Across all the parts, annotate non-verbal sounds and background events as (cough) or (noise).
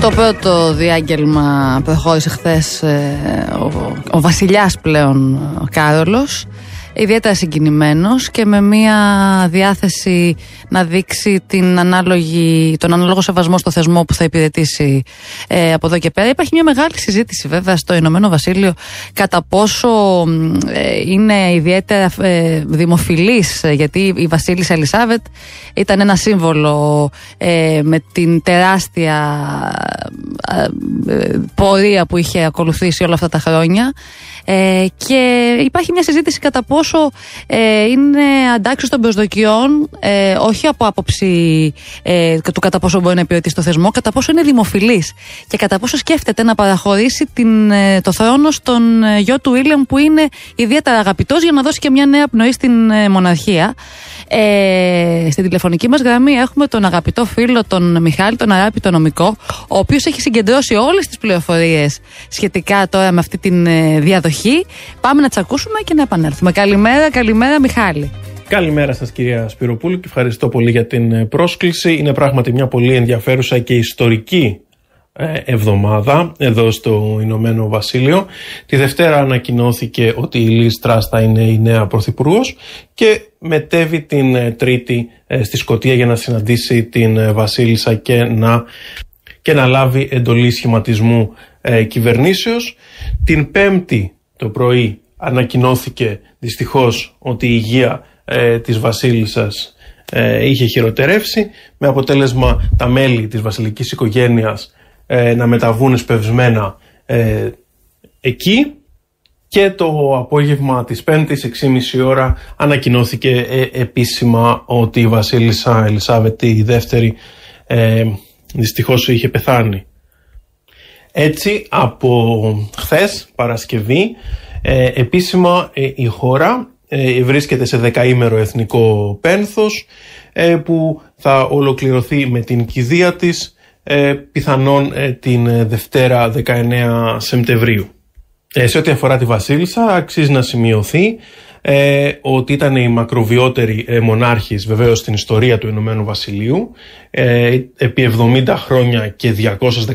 Στο πρώτο διάγγελμα προχώρησε χθες ο, ο βασιλιάς πλέον ο Κάρολος ιδιαίτερα συγκινημένος και με μια διάθεση να δείξει την ανάλογη, τον ανάλογο σεβασμό στο θεσμό που θα υπηρετήσει ε, από εδώ και πέρα. Υπάρχει μια μεγάλη συζήτηση βέβαια στο Ηνωμένο Βασίλειο κατά πόσο ε, είναι ιδιαίτερα ε, δημοφιλής γιατί η Βασίλισσα Ελισάβετ ήταν ένα σύμβολο ε, με την τεράστια πορεία που είχε ακολουθήσει όλα αυτά τα χρόνια ε, και υπάρχει μια συζήτηση κατά πόσο ε, είναι αντάξιο των προσδοκιών, ε, όχι από άποψη ε, του κατά πόσο μπορεί να υπηρετήσει το θεσμό, κατά πόσο είναι δημοφιλής και κατά πόσο σκέφτεται να παραχωρήσει την, ε, το θρόνος στον ε, γιο του Βίλιαμ που είναι ιδιαίτερα αγαπητός για να δώσει και μια νέα πνοή στην μοναρχία. Ε, στην τηλεφωνική μας γραμμή έχουμε τον αγαπητό φίλο τον Μιχάλη, τον Αράπη, τον νομικό, ο οποίος έχει συγκεντρώσει όλες τις πληροφορίες σχετικά τώρα με αυτή τη διαδοχή. Πάμε να τσακούσουμε και να επανέλθουμε. Καλημέρα, καλημέρα, Μιχάλη. Καλημέρα σας κυρία Σπυροπούλου και ευχαριστώ πολύ για την πρόσκληση. Είναι πράγματι μια πολύ ενδιαφέρουσα και ιστορική ε, εβδομάδα εδώ στο Ηνωμένο Βασίλειο. Τη Δευτέρα ανακοινώθηκε ότι η Λίζ Τράστα είναι η νέα Πρωθυπουργός και μετέβει την ε, Τρίτη ε, στη Σκωτία για να συναντήσει την Βασίλισσα και να, και να λάβει εντολή σχηματισμού ε, κυβερνήσεως. Την Πέμπτη το πρωί ανακοινώθηκε δυστυχώς ότι η υγεία ε, της Βασίλισσας είχε χειροτερεύσει με αποτέλεσμα τα μέλη της βασιλικής οικογένειας ε, να μεταβούν σπευσμένα ε, εκεί και το απόγευμα της 5ης 6.30 ώρα ανακοινώθηκε ε, επίσημα ότι η βασίλισσα Ελισάβετη η δεύτερη ε, δυστυχώς είχε πεθάνει. Έτσι από χθες Παρασκευή ε, επίσημα η χώρα βρίσκεται σε δεκαήμερο εθνικό πένθος που θα ολοκληρωθεί με την κηδεία της ε, πιθανόν ε, την ε, Δευτέρα 19 Σεπτεμβρίου. Ε, σε ό,τι αφορά τη Βασίλισσα, αξίζει να σημειωθεί ε, ότι ήταν η μακροβιότερη ε, μονάρχης βεβαίως στην ιστορία του Ηνωμένου Βασιλείου επί 70 χρόνια και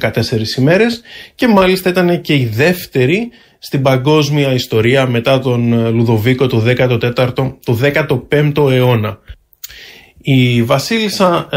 214 ημέρες και μάλιστα ήταν και η δεύτερη στην παγκόσμια ιστορία μετά τον Λουδοβίκο του 14ο, του 15ο αιώνα. Η Βασίλισσα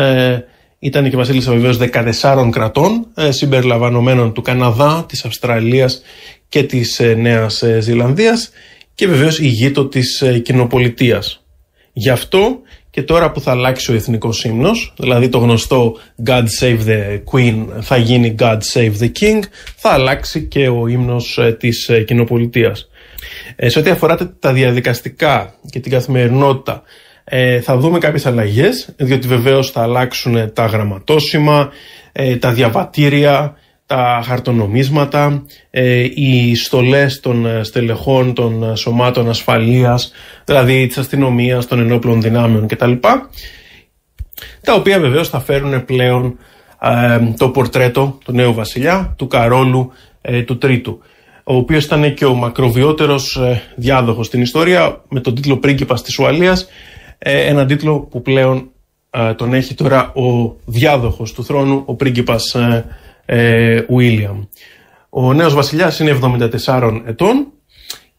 ήταν και βασίλισσα βεβαίως 14 κρατών, ε, συμπεριλαμβανομένων του Καναδά, της Αυστραλίας και της ε, Νέας ε, Ζηλανδίας και βεβαίως ηγείτο της κοινοπολιτείας. Γι' αυτό και τώρα που θα αλλάξει ο εθνικός ύμνος, δηλαδή το γνωστό God Save the Queen θα γίνει God Save the King, θα αλλάξει και ο ύμνος της κοινοπολιτείας. Σε ό,τι αφορά τα διαδικαστικά και την καθημερινότητα ε, θα δούμε κάποιες αλλαγές, διότι βεβαίως θα αλλάξουν τα γραμματόσημα, ε, τα διαβατήρια, τα χαρτονομίσματα, ε, οι στολές των ε, στελεχών των σωμάτων ασφαλείας, δηλαδή της αστυνομίας, των ενόπλων δυνάμεων κτλ. Τα οποία βεβαίως θα φέρουν πλέον το πορτρέτο του νέου βασιλιά, του Καρόλου του Τρίτου ο οποίος ήταν και ο μακροβιότερος διάδοχος στην ιστορία με τον τίτλο πρίγκιπας της Ουαλίας ε, έναν τίτλο που πλέον ε, τον έχει τώρα ο διάδοχος του θρόνου, ο πρίγκιπας Βίλιαμ. Ε, ο νέος βασιλιάς είναι 74 ετών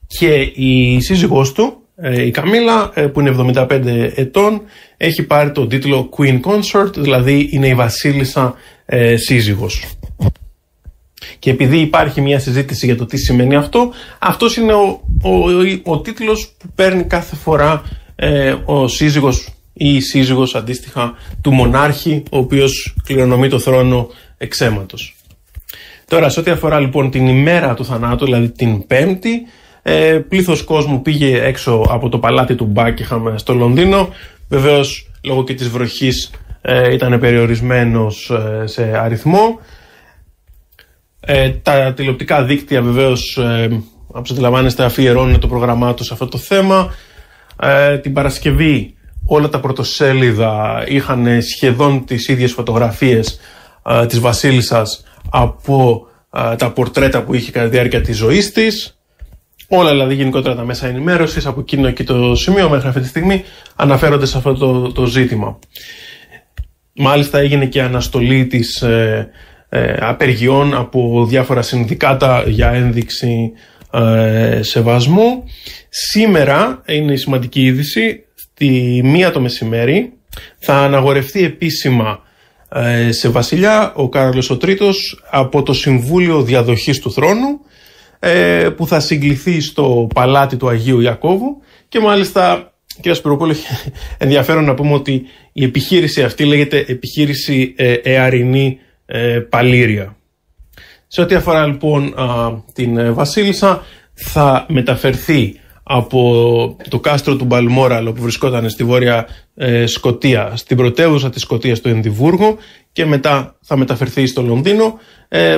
και η σύζυγός του, η Καμίλα, που είναι 75 ετών, έχει πάρει τον τίτλο Queen Consort, δηλαδή είναι η βασίλισσα σύζυγος. Και επειδή υπάρχει μια συζήτηση για το τι σημαίνει αυτό, αυτός είναι ο, ο, ο τίτλος που παίρνει κάθε φορά ε, ο σύζυγος ή η σύζυγος αντίστοιχα του μονάρχη ο οποίος κληρονομεί το θρόνο εξαίματος. Τώρα σε ό,τι αφορά λοιπόν την ημέρα του θανάτου, δηλαδή την πέμπτη, ε, πλήθος κόσμου πήγε έξω από το παλάτι του Μπάκιχαμ στο Λονδίνο. Βεβαίως λόγω και της βροχής ε, ήταν περιορισμένος ε, σε αριθμό. Ε, τα τηλεοπτικά δίκτυα βεβαίως, ε, όπως αντιλαμβάνεστε, αφιερώνουν το πρόγραμμά τους σε αυτό το θέμα. Ε, την Παρασκευή όλα τα πρωτοσέλιδα είχαν σχεδόν τις ίδιες φωτογραφίες ε, της Βασίλισσας από ε, τα πορτρέτα που είχε κατά τη διάρκεια της ζωής της. Όλα δηλαδή γενικότερα τα μέσα ενημέρωσης από εκείνο και το σημείο μέχρι αυτή τη στιγμή αναφέρονται σε αυτό το, το ζήτημα. Μάλιστα έγινε και αναστολή της απεργιών από διάφορα συνδικάτα για ένδειξη σεβασμού. Σήμερα είναι η σημαντική είδηση, στη μία το μεσημέρι θα αναγορευτεί επίσημα σε βασιλιά ο Κάρολος ο Τρίτος από το Συμβούλιο Διαδοχής του Θρόνου που θα συγκληθεί στο παλάτι του Αγίου Ιακώβου και μάλιστα Κύριε Σπυροπούλου, (laughs) ενδιαφέρον να πούμε ότι η επιχείρηση αυτή λέγεται επιχείρηση ε, Εαρινή ε, Παλήρια. Σε ό,τι αφορά λοιπόν την ε, Βασίλισσα, θα μεταφερθεί από το κάστρο του Μπαλμόραλ που βρισκόταν στη βόρεια ε, Σκοτία, στην πρωτεύουσα της Σκοτίας του Ενδιβούργο και μετά θα μεταφερθεί στο Λονδίνο,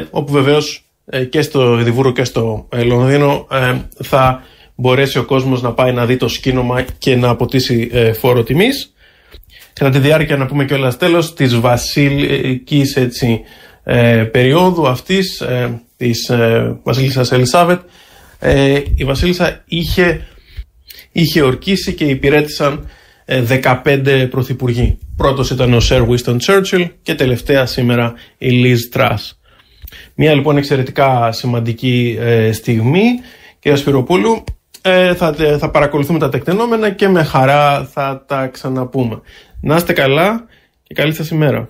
όπου βεβαίως και στο Ενδιβούργο και στο Λονδίνο θα μπορέσει ο κόσμος να πάει να δει το σκήνομα και να αποτίσει ε, φόρο τιμής. Κατά τη διάρκεια να πούμε κιόλας τέλος της βασιλικής έτσι, ε, περίοδου αυτής ε, της ε, βασίλισσας Ελισάβετ ε, η βασίλισσα είχε, είχε ορκίσει και υπηρέτησαν 15 πρωθυπουργοί. Πρώτος ήταν ο Sir Winston Churchill και τελευταία σήμερα η Liz Truss. Μια λοιπόν εξαιρετικά σημαντική στιγμή και Σπυροπούλου ε, θα, θα παρακολουθούμε τα τεκτενόμενα και με χαρά θα τα ξαναπούμε. Να είστε καλά και καλή σας ημέρα.